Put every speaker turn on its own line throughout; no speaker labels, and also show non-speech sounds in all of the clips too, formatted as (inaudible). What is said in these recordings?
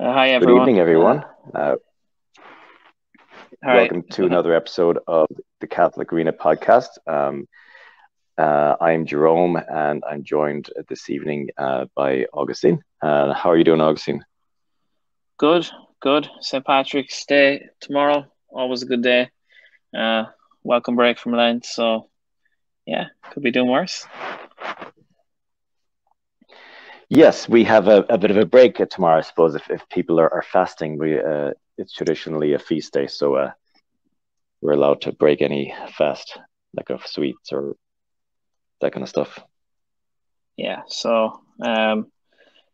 Uh, hi,
Good evening, everyone. Uh,
All right.
welcome to another episode of the Catholic Arena podcast. Um, uh, I'm Jerome, and I'm joined this evening uh, by Augustine. Uh, how are you doing, Augustine?
Good, good. St. Patrick's Day tomorrow. Always a good day. Uh, welcome break from Lent. So, yeah, could be doing worse.
Yes, we have a, a bit of a break tomorrow, I suppose. If, if people are, are fasting, we uh, it's traditionally a feast day, so uh, we're allowed to break any fast, like of sweets or that kind of stuff.
Yeah. So, um,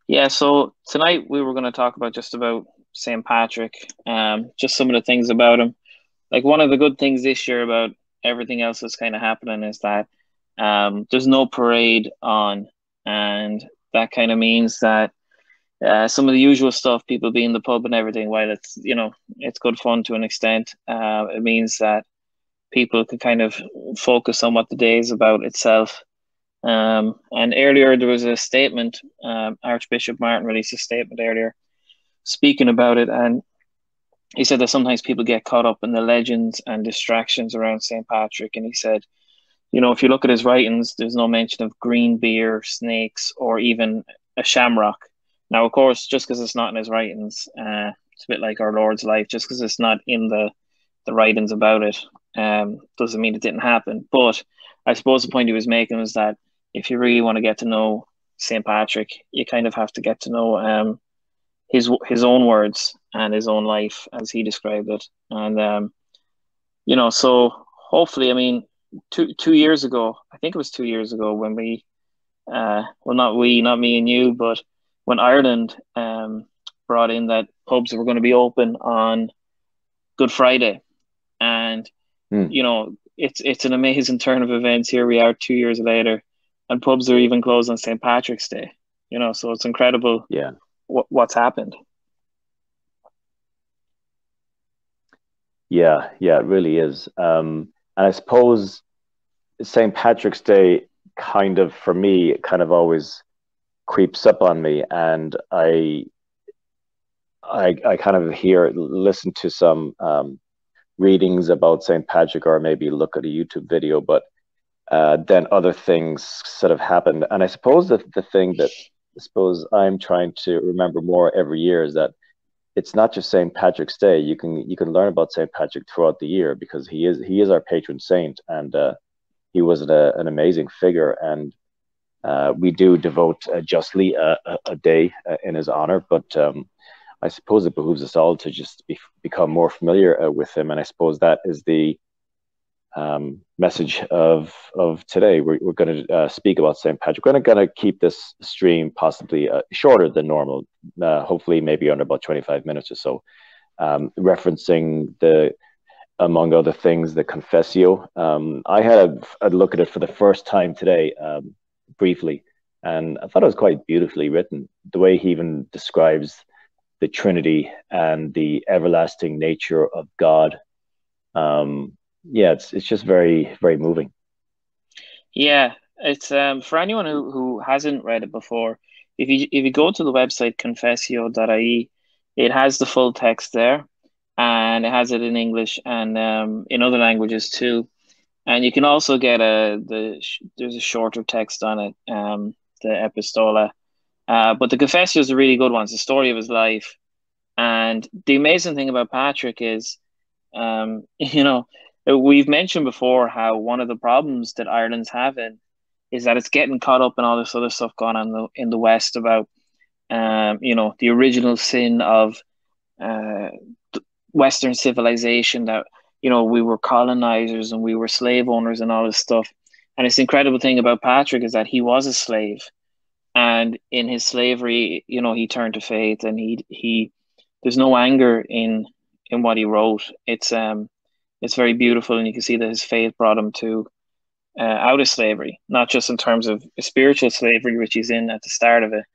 yeah. So tonight we were going to talk about just about St. Patrick. Um, just some of the things about him. Like one of the good things this year about everything else that's kind of happening is that um, there's no parade on, and that kind of means that uh, some of the usual stuff, people being in the pub and everything, while it's you know it's good fun to an extent, uh, it means that people can kind of focus on what the day is about itself. Um, and earlier there was a statement. Um, Archbishop Martin released a statement earlier, speaking about it, and he said that sometimes people get caught up in the legends and distractions around St. Patrick, and he said you know, if you look at his writings, there's no mention of green beer, snakes, or even a shamrock. Now, of course, just because it's not in his writings, uh, it's a bit like our Lord's life. Just because it's not in the the writings about it, um, doesn't mean it didn't happen. But I suppose the point he was making was that if you really want to get to know Saint Patrick, you kind of have to get to know um, his his own words and his own life as he described it, and um, you know, so hopefully, I mean two two years ago. I think it was two years ago when we, uh, well, not we, not me and you, but when Ireland um brought in that pubs were going to be open on Good Friday, and
Hmm.
you know it's it's an amazing turn of events. Here we are, two years later, and pubs are even closed on St Patrick's Day. You know, so it's incredible
Yeah.
what what's happened.
Yeah, yeah, it really is. Um, and I suppose St. Patrick's Day kind of, for me, kind of always creeps up on me, and I, I, I kind of hear, listen to some um, readings about St. Patrick, or maybe look at a YouTube video, but uh, then other things sort of happen. And I suppose that the thing that I suppose I'm trying to remember more every year is that it's not just St. Patrick's Day. You can you can learn about St. Patrick throughout the year because he is he is our patron saint, and uh, he was an, uh, an amazing figure. And uh, we do devote uh, justly a, a, a day uh, in his honor. But um, I suppose it behooves us all to just be, become more familiar uh, with him. And I suppose that is the um, message of of today. We're, we're going to uh, speak about St. Patrick. We're going to keep this stream possibly uh, shorter than normal, uh, hopefully maybe under about 25 minutes or so, um, referencing the, among other things, the Confessio. Um, I had a, a look at it for the first time today, um, briefly, and I thought it was quite beautifully written. The way he even describes the Trinity and the everlasting nature of God. Um, yeah, it's it's just very very moving.
Yeah, it's um for anyone who, who hasn't read it before, if you if you go to the website confessio.ie, it has the full text there and it has it in English and um in other languages too. And you can also get a the there's a shorter text on it, um the epistola. Uh, but the Confessio is a really good one. It's the story of his life. And the amazing thing about Patrick is, um, (laughs) you know, we've mentioned before how one of the problems that Ireland's having is that it's getting caught up in all this other stuff going on in the, in the West about, um, you know, the original sin of uh, Western civilization that, you know, we were colonizers and we were slave owners and all this stuff. And it's incredible thing about Patrick is that he was a slave. And in his slavery, you know, he turned to faith and he, he, there's no anger in, in what he wrote. It's, um, it's very beautiful, and you can see that his faith brought him to uh, out of slavery, not just in terms of spiritual slavery, which he's in at the start of it,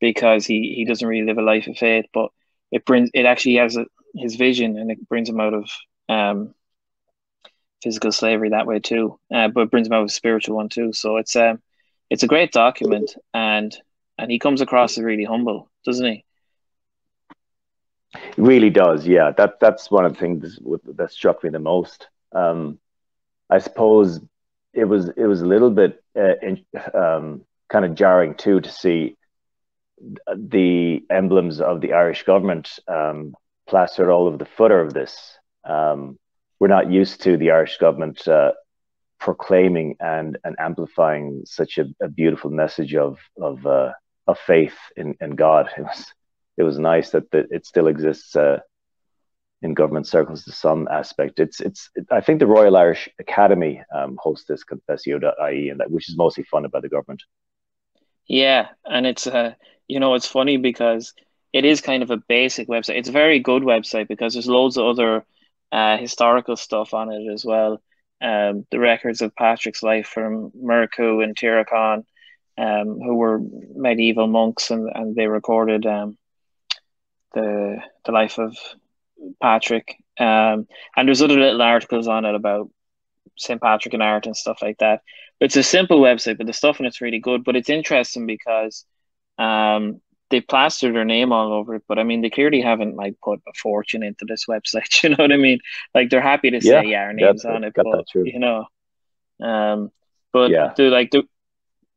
because he, he doesn't really live a life of faith, but it brings it actually has a, his vision, and it brings him out of um, physical slavery that way too, uh, but brings him out of a spiritual one too. So it's um it's a great document, and and he comes across as really humble, doesn't he?
Really does, yeah. That that's one of the things that struck me the most. Um, I suppose it was it was a little bit uh, in, um, kind of jarring too to see the emblems of the Irish government um, plastered all over the footer of this. Um, we're not used to the Irish government uh, proclaiming and, and amplifying such a, a beautiful message of of uh, of faith in, in God. It was it was nice that, that it still exists uh, in government circles to some aspect. It's it's it, I think the Royal Irish Academy um, hosts this confessio.ie and that which is mostly funded by the government.
Yeah, and it's uh you know it's funny because it is kind of a basic website. It's a very good website because there's loads of other uh, historical stuff on it as well. Um, the records of Patrick's life from Muirchú and Tírechán, um, who were medieval monks, and, and they recorded um, the the life of Patrick. Um, and there's other little articles on it about St. Patrick and art and stuff like that. It's a simple website, but the stuff in it's really good. But it's interesting because um, they plastered their name all over it. But I mean, they clearly haven't like put a fortune into this (laughs) website. You know what I mean? Like they're happy to say, yeah, yeah our name's on it, but you know, um, but yeah, there, like there,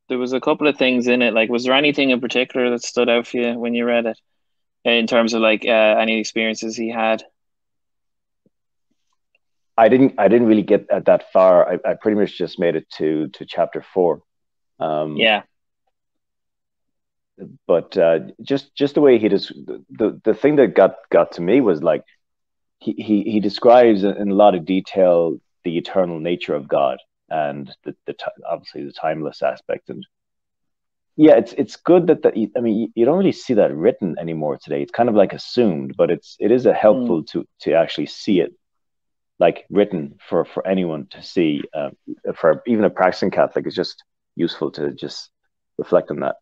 there was a couple of things in it. Like, was there anything in particular that stood out for you when you read it? in terms of like uh, any experiences he had?
I didn't. I didn't really get that far. I, I pretty much just made it to to chapter four.
Um, yeah.
But uh, just just the way he does the the thing that got got to me was like he he, he describes in a lot of detail the eternal nature of God and the, the obviously the timeless aspect and yeah, it's it's good that that I mean you don't really see that written anymore today. It's kind of like assumed, but it's it is a helpful mm. to to actually see it like written for for anyone to see. Um, for even a practicing Catholic, it's just useful to just reflect on that.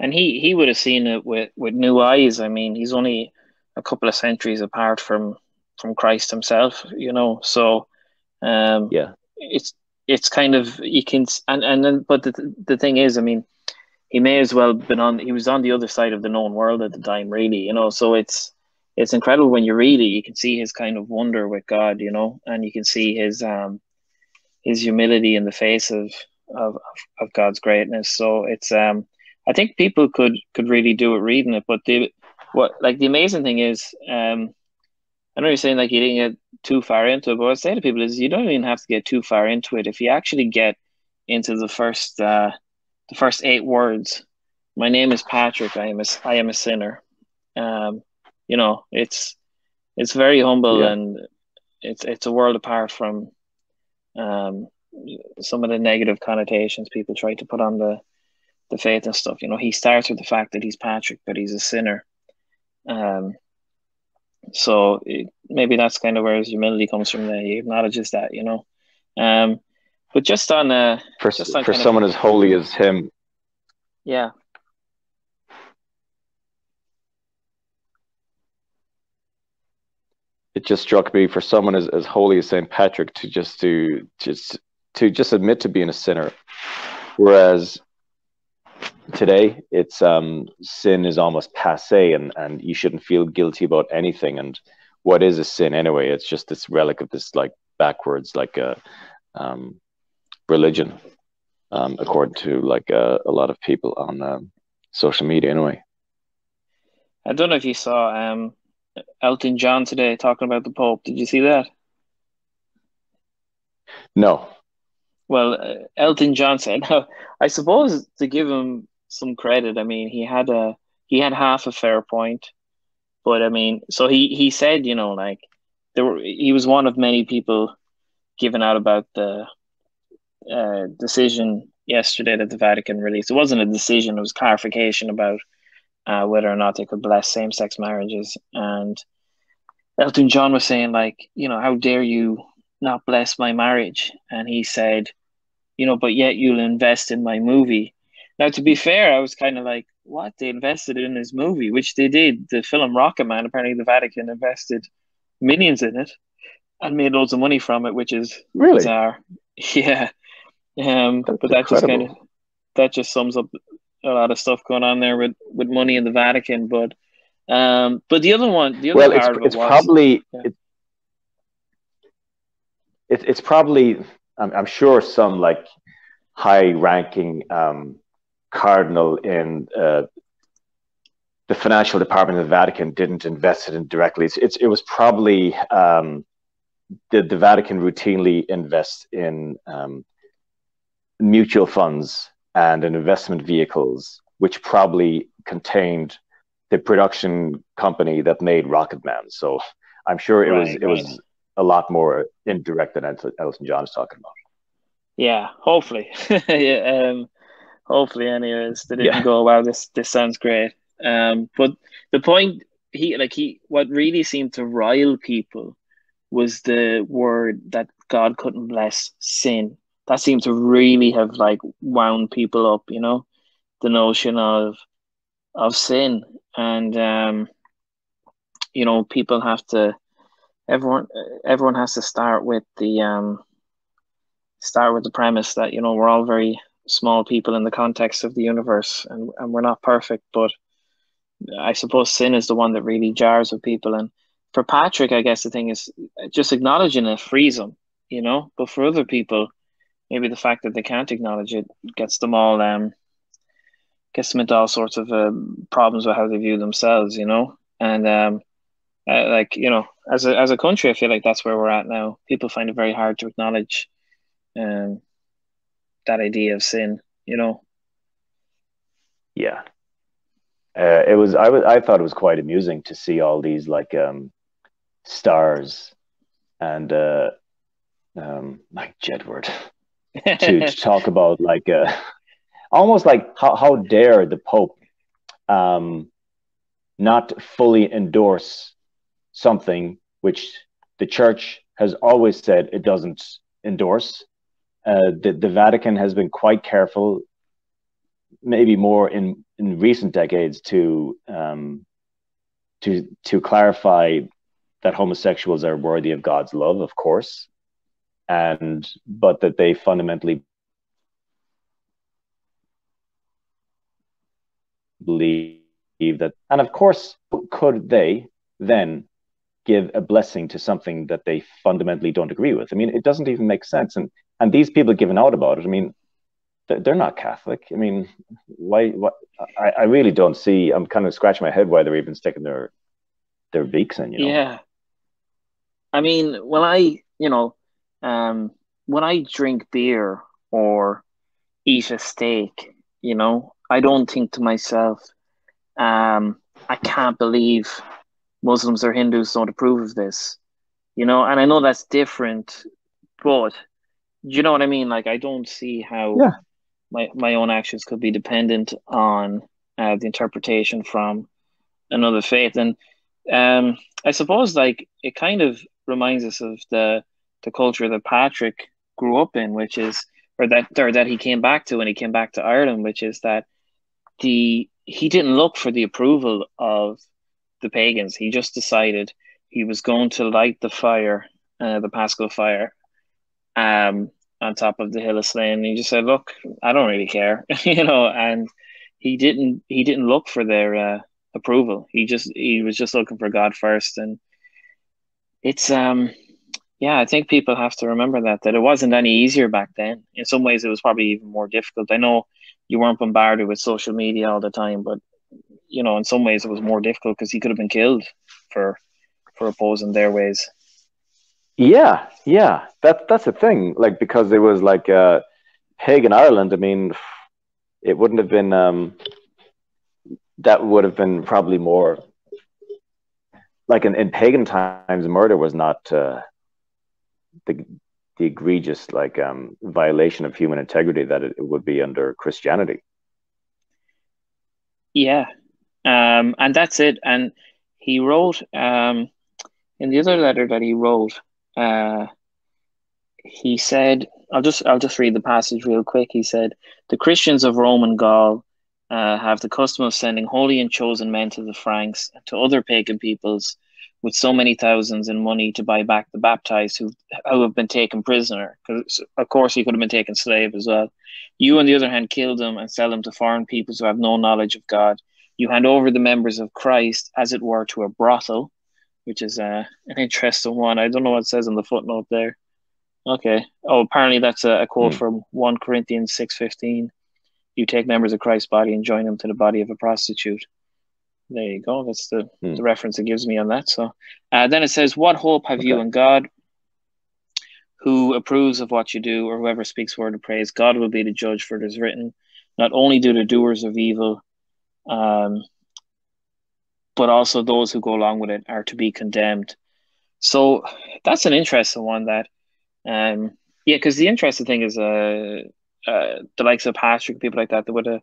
And he he would have seen it with with new eyes. I mean, he's only a couple of centuries apart from from Christ himself, you know. So um,
yeah,
it's it's kind of you can and and then but the the thing is, I mean, he may as well have been on. He was on the other side of the known world at the time, really. You know, so it's it's incredible when you read it. You can see his kind of wonder with God, you know, and you can see his um his humility in the face of of of God's greatness. So it's um I think people could could really do it reading it, but the what like the amazing thing is um I know you're saying like you didn't get too far into it, but what I say to people is you don't even have to get too far into it. If you actually get into the first uh, the first eight words, my name is Patrick. I am a I am a sinner. Um, you know, it's it's very humble yeah. and it's it's a world apart from um, some of the negative connotations people try to put on the the faith and stuff. You know, he starts with the fact that he's Patrick, but he's a sinner. Um, so it, maybe that's kind of where his humility comes from. There, he acknowledges that, you know. Um, but just on uh,
for
just
on for someone of, as holy as him,
yeah.
It just struck me for someone as, as holy as Saint Patrick to just to just to just admit to being a sinner, whereas today it's um sin is almost passe and and you shouldn't feel guilty about anything. And what is a sin anyway? It's just this relic of this like backwards like a um religion um according to like uh, a lot of people on um, social media anyway.
I don't know if you saw um elton john today talking about the pope. Did you see that?
No
well, uh, Elton John said, (laughs) I suppose to give him some credit. I mean, he had a he had half a fair point, but I mean, so he he said, you know, like there were he was one of many people giving out about the uh, decision yesterday that the Vatican released. It wasn't a decision; it was clarification about uh, whether or not they could bless same sex marriages. And Elton John was saying, like, you know, how dare you not bless my marriage? And he said, you know, but yet you'll invest in my movie. Now, to be fair, I was kind of like, what? They invested in his movie, which they did. The film Rocketman, apparently the Vatican invested millions in it and made loads of money from it, which is
really
bizarre. (laughs) Yeah. Um, but that incredible. just kind of that just sums up a lot of stuff going on there with, with money in the Vatican. But Um, but the other one, the other
well, it's,
part of it
it's
was,
probably
yeah.
it, it's probably I'm, I'm sure some like high-ranking um, cardinal in uh, the financial department of the Vatican didn't invest it in directly. It's, it's it was probably um, the the Vatican routinely invests in um, mutual funds and in investment vehicles, which probably contained the production company that made Rocketman. So I'm sure it
Right,
was it
right.
was a lot more indirect than Elton John is talking about.
Yeah, hopefully. (laughs) yeah, um, hopefully, anyways, they didn't
Yeah.
go. Wow, this this sounds great. Um, but the point he like he what really seemed to rile people was the word that God couldn't bless sin. That seemed to really have like wound people up. You know, the notion of of sin, and um, you know, people have to. Everyone, everyone has to start with the um, start with the premise that you know we're all very small people in the context of the universe and, and we're not perfect but i suppose sin is the one that really jars with people. And for patrick i guess the thing is just acknowledging it frees them you know but for other people maybe the fact that they can't acknowledge it gets them all um gets them into all sorts of um, problems with how they view themselves you know? And um uh, like you know as a as a country i feel like that's where we're at now people find it very hard to acknowledge um, that idea of sin, you know.
Yeah. Uh, it was I was I thought it was quite amusing to see all these like um, stars and uh, um, like Jedward to, to (laughs) talk about like uh, almost like how, how dare the Pope um, not fully endorse something which the church has always said it doesn't endorse. Uh, the, the Vatican has been quite careful, maybe more in, in recent decades, to um, to to clarify that homosexuals are worthy of God's love, of course, and but that they fundamentally believe that, and of course, could they then give a blessing to something that they fundamentally don't agree with? I mean, it doesn't even make sense, and and these people giving out about it, I mean, they're, not Catholic. I mean, why? What? I, I really don't see. I'm kind of scratching my head why they're even sticking their their beaks in. You know?
Yeah. I mean, when I, you know, um, when I drink beer or eat a steak, you know, I don't think to myself, um, I can't believe Muslims or Hindus don't approve of this, you know, and I know that's different, but you know what I mean? Like, I don't see how
Yeah.
my, my own actions could be dependent on uh, the interpretation from another faith. And um, I suppose, like, it kind of reminds us of the the culture that Patrick grew up in, which is or that or that he came back to when he came back to Ireland, which is that the he didn't look for the approval of the pagans. He just decided he was going to light the fire, uh, the Paschal fire, um, on top of the hill of Slane. And he just said, "Look, I don't really care," (laughs) you know, and he didn't he didn't look for their uh, approval. He just he was just looking for God first, and it's um yeah, I think people have to remember that that it wasn't any easier back then. In some ways, it was probably even more difficult. I know you weren't bombarded with social media all the time, but you know, in some ways, it was more difficult because he could have been killed for for opposing their ways.
Yeah, yeah. That that's the thing. Like because it was like uh, pagan Ireland. I mean, it wouldn't have been. Um, that would have been probably more. Like in, in pagan times, murder was not uh, the the egregious like um, violation of human integrity that it, it would be under Christianity.
Yeah, um, and that's it. And he wrote um, in the other letter that he wrote, uh, he said, "I'll just I'll just read the passage real quick." He said, "The Christians of Rome and Gaul uh, have the custom of sending holy and chosen men to the Franks and to other pagan peoples." With so many thousands in money to buy back the baptized who who have been taken prisoner, because of course he could have been taken slave as well. You, on the other hand, kill them and sell them to foreign peoples who have no knowledge of God. You hand over the members of Christ, as it were, to a brothel, which is uh, an interesting one. I don't know what it says in the footnote there. Okay. Oh, apparently that's a, a quote mm. from 1 Corinthians 6.15. You take members of Christ's body and join them to the body of a prostitute. There you go. That's the, mm. the reference it gives me on that. So uh, then it says, What hope have okay. you in God who approves of what you do, or whoever speaks word of praise? God will be the judge, for it is written, Not only do the doers of evil, um, but also those who go along with it are to be condemned. So that's an interesting one that um, yeah, because the interesting thing is, uh, uh, the likes of Patrick, people like that, that would have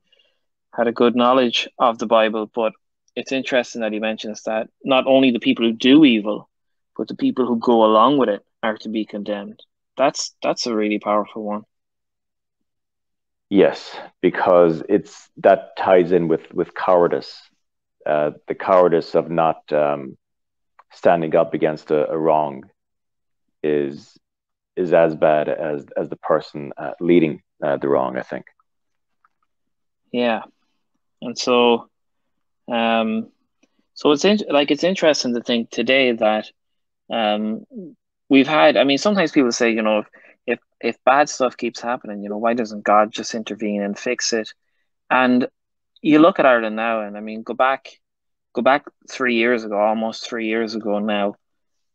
had a good knowledge of the Bible. But it's interesting that he mentions that not only the people who do evil, but the people who go along with it are to be condemned. That's that's a really powerful one.
Yes, because it's that ties in with with cowardice, uh, the cowardice of not um, standing up against a, a wrong is is as bad as as the person uh, leading uh, the wrong. I think.
Yeah, and so, um, so it's in, like it's interesting to think today that um, we've had. I mean, sometimes people say, you know, if, if if bad stuff keeps happening, you know, why doesn't God just intervene and fix it? And you look at Ireland now, and I mean, go back, go back three years ago, almost three years ago now,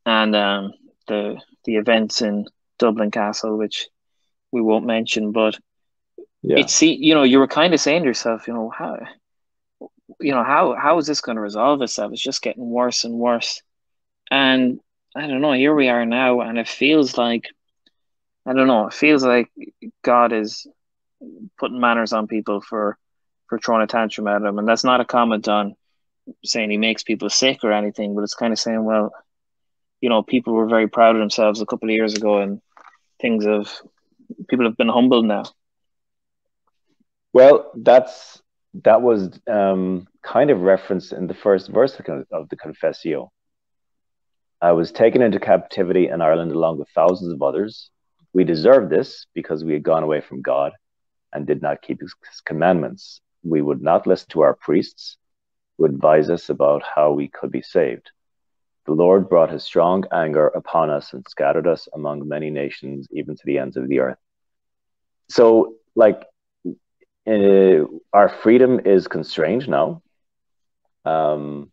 and um, the the events in Dublin Castle, which we won't mention, but yeah. it's you know you were kind of saying to yourself, you know how, you know how how is this going to resolve itself? It's just getting worse and worse, and I don't know. Here we are now, and it feels like I don't know. It feels like God is putting manners on people for for throwing a tantrum at him, and that's not a comment on saying he makes people sick or anything, but it's kind of saying, well, you know, people were very proud of themselves a couple of years ago, and things have people have been humbled now.
Well, that's that was um, kind of referenced in the first verse of the Confessio. I was taken into captivity in Ireland along with thousands of others. We deserved this because we had gone away from God and did not keep his commandments. We would not listen to our priests who advise us about how we could be saved. The Lord brought his strong anger upon us and scattered us among many nations, even to the ends of the earth. So, like, uh, our freedom is constrained now. Um,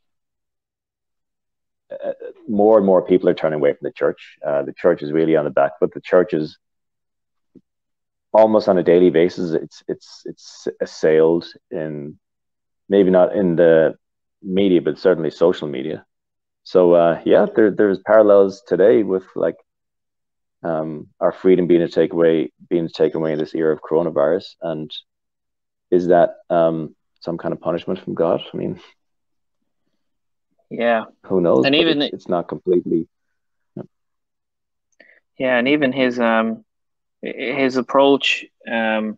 uh, more and more people are turning away from the church. Uh, the church is really on the back, but the church is almost on a daily basis. It's it's it's assailed in maybe not in the media, but certainly social media. So uh, yeah, there, there's parallels today with like um, our freedom being taken away, being taken away in this era of coronavirus, and is that um, some kind of punishment from God? I mean,
yeah,
who knows? And even it's, it's, not completely.
Yeah, and even his um, his approach, um,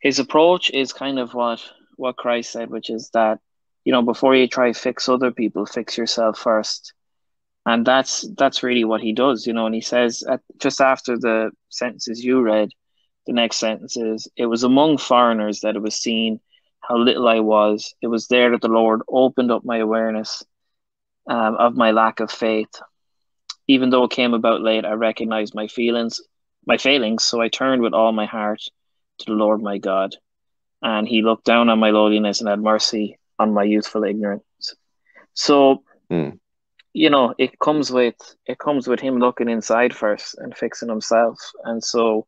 his approach is kind of what what Christ said, which is that you know, before you try to fix other people, fix yourself first. And that's that's really what he does, you know. And he says at, just after the sentences you read, the next sentence is, "It was among foreigners that it was seen how little I was. It was there that the Lord opened up my awareness um, of my lack of faith. Even though it came about late, I recognized my feelings, my failings. So I turned with all my heart to the Lord my God, and He looked down on my lowliness and had mercy on my youthful ignorance. So, mm. you know, it comes with it comes with him looking inside first and fixing himself. And so,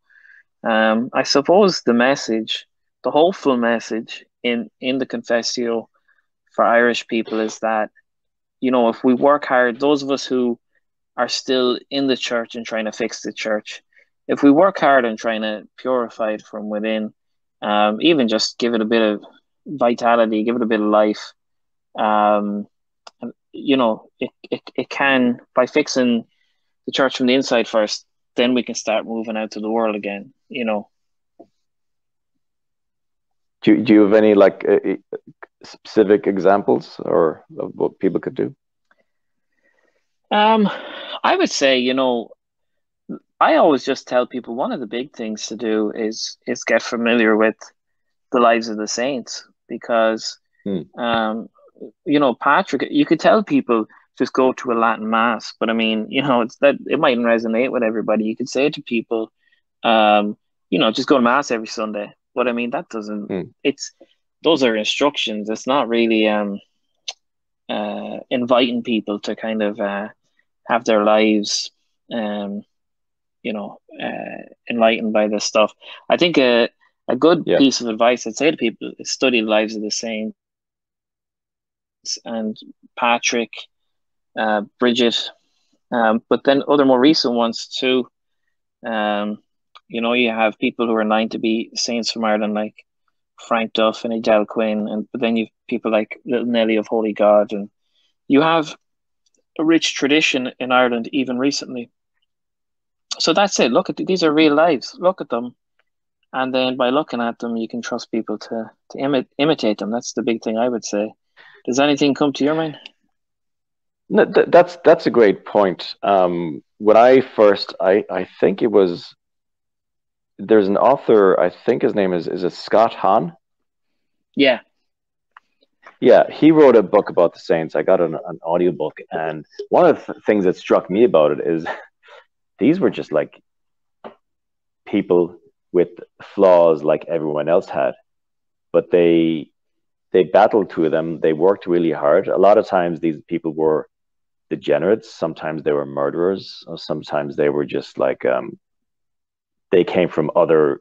um, I suppose the message, the hopeful message in in the Confessio for Irish people is that, you know, if we work hard, those of us who are still in the church and trying to fix the church, if we work hard and trying to purify it from within, um, even just give it a bit of vitality, give it a bit of life. Um, you know, it, it, it can, by fixing the church from the inside first, then we can start moving out to the world again, you know.
Do, do you have any like uh, specific examples or of what people could do?
Um, I would say, you know, I always just tell people one of the big things to do is is get familiar with the lives of the saints because
Hmm.
Um, you know, Patrick, you could tell people just go to a Latin mass, but I mean, you know, it's that it mightn't resonate with everybody. You could say to people, um, you know, just go to mass every Sunday. But I mean, that doesn't.
Hmm.
It's those are instructions. It's not really um, uh, inviting people to kind of uh, have their lives, um, you know, uh, enlightened by this stuff. I think a a good
Yeah.
piece of advice I'd say to people is study the lives of the saints and Patrick, uh, Bridget, um, but then other more recent ones too. Um, you know, you have people who are known to be saints from Ireland, like Frank Duff and Edel Quinn, and but then you've people like Little Nelly of Holy God, and you have a rich tradition in Ireland even recently. So that's it. Look at these are real lives. Look at them, and then by looking at them, you can trust people to to imi- imitate them. That's the big thing I would say. Does anything come to your mind?
No, th- that's that's a great point. Um, when I first, I I think it was there's an author. I think his name is is it Scott Hahn?
Yeah,
Yeah, he wrote a book about the saints. I got an, an audiobook, and one of the things that struck me about it is (laughs) these were just like people with flaws like everyone else had, but they they battled through them. They worked really hard. A lot of times, these people were degenerates. Sometimes they were murderers. Or sometimes they were just like um, they came from other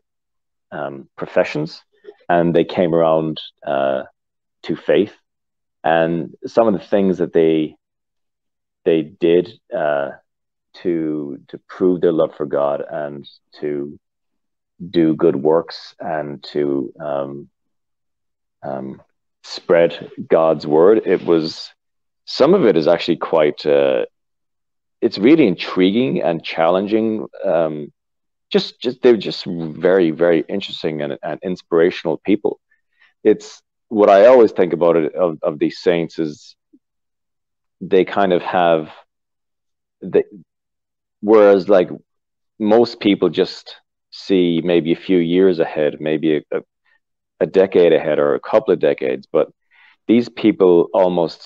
um, professions, and they came around. Uh, to faith and some of the things that they they did uh, to to prove their love for God and to do good works and to um, um, spread God's word. It was some of it is actually quite. Uh, it's really intriguing and challenging. Um, just, just they're just very, very interesting and, and inspirational people. It's what I always think about it of, of these saints is they kind of have the whereas like most people just see maybe a few years ahead, maybe a, a, a decade ahead or a couple of decades, but these people almost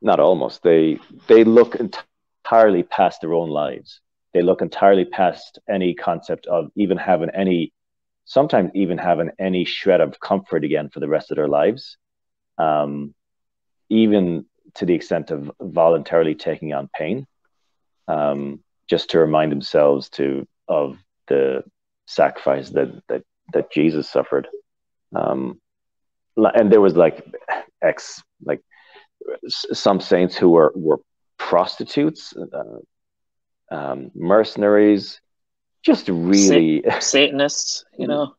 not almost they they look entirely past their own lives. They look entirely past any concept of even having any sometimes even having any shred of comfort again for the rest of their lives, um, even to the extent of voluntarily taking on pain, um, just to remind themselves to of the sacrifice that that that Jesus suffered. Um, and there was like ex like some saints who were were prostitutes, uh, um, mercenaries, just really
Satanists, you know.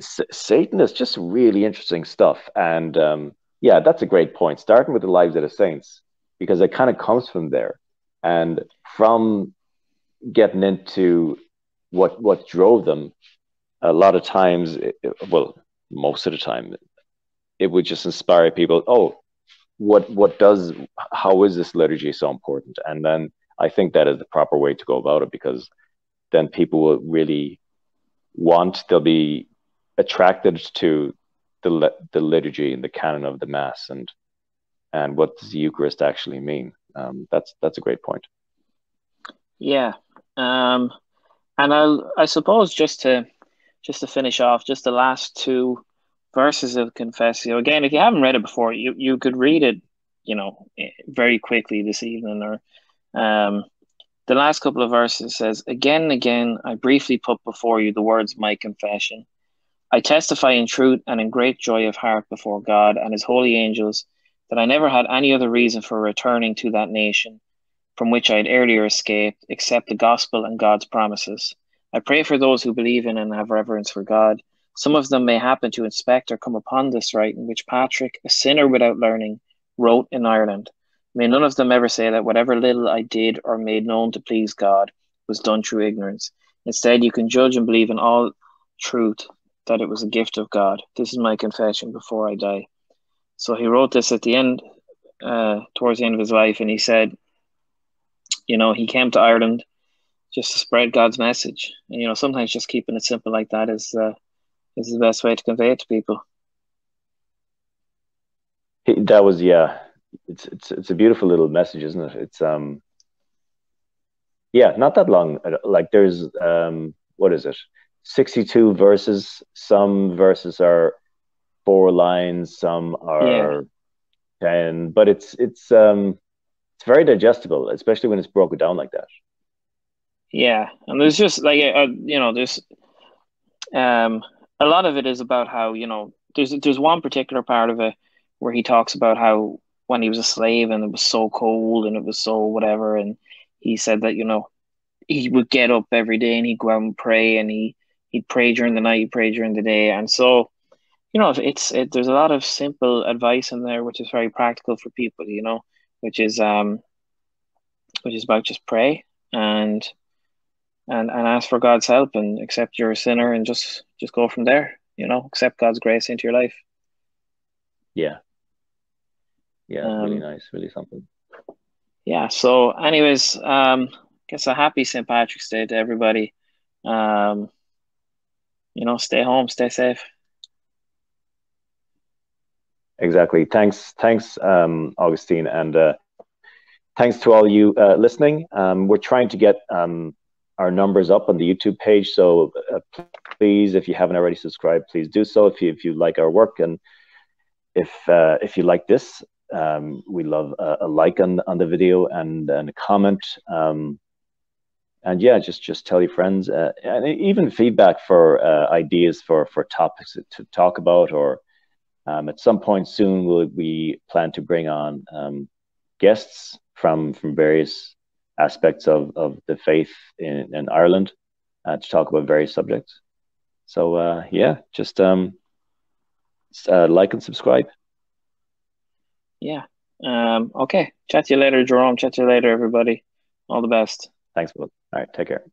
Satanists, just really interesting stuff. And um, yeah, that's a great point. Starting with the lives of the saints, because it kind of comes from there, and from getting into what what drove them. A lot of times, it, well, most of the time, it would just inspire people. Oh, what what does how is this liturgy so important? And then I think that is the proper way to go about it because then people will really want they'll be attracted to the the liturgy and the canon of the mass and and what does the Eucharist actually mean. Um, that's that's a great point.
Yeah, um, and I'll I suppose just to just to finish off, just the last two verses of Confessio. Again, if you haven't read it before, you you could read it, you know, very quickly this evening or um, the last couple of verses says, Again and again, I briefly put before you the words of my confession. I testify in truth and in great joy of heart before God and his holy angels that I never had any other reason for returning to that nation from which I had earlier escaped, except the gospel and God's promises. I pray for those who believe in and have reverence for God. Some of them may happen to inspect or come upon this writing, which Patrick, a sinner without learning, wrote in Ireland. May none of them ever say that whatever little I did or made known to please God was done through ignorance. Instead, you can judge and believe in all truth that it was a gift of God. This is my confession before I die. So he wrote this at the end, uh, towards the end of his life, and he said, you know, he came to Ireland just to spread God's message. And, you know, sometimes just keeping it simple like that is uh, is the best way to convey it to people.
that was yeah. It's it's it's a beautiful little message, isn't it? It's um, yeah, not that long. Like there's um, what is it? Sixty-two verses. Some verses are four lines. Some are yeah. ten. But it's it's um, it's very digestible, especially when it's broken down like that.
Yeah, and there's just like uh, you know, there's um, a lot of it is about how you know there's there's one particular part of it where he talks about how when he was a slave and it was so cold and it was so whatever, and he said that you know he would get up every day and he'd go out and pray and he he'd pray during the night, he'd pray during the day, and so you know it's it, there's a lot of simple advice in there which is very practical for people, you know, which is um which is about just pray and and and ask for God's help and accept you're a sinner and just just go from there. You know, accept God's grace into your life.
Yeah. Yeah, um, really nice, really something.
Yeah. So, anyways, um, guess a happy St. Patrick's Day to everybody. Um, you know, stay home, stay safe.
Exactly. Thanks, thanks, um, Augustine, and uh, thanks to all you uh, listening. Um, we're trying to get um, our numbers up on the YouTube page. So uh, please, if you haven't already subscribed, please do so. If you if you like our work and if uh, if you like this, um, we love a, a, like on on the video and and a comment. Um, and yeah, just just tell your friends uh, and even feedback for uh, ideas for for topics to talk about or. Um, at some point soon, we'll, we plan to bring on um, guests from from various aspects of, of the faith in, in Ireland uh, to talk about various subjects. So uh, yeah, just um, uh, like and subscribe.
Yeah. Um, okay. Chat to you later, Jerome. Chat to you later, everybody. All the best.
Thanks, Will. All right. Take care.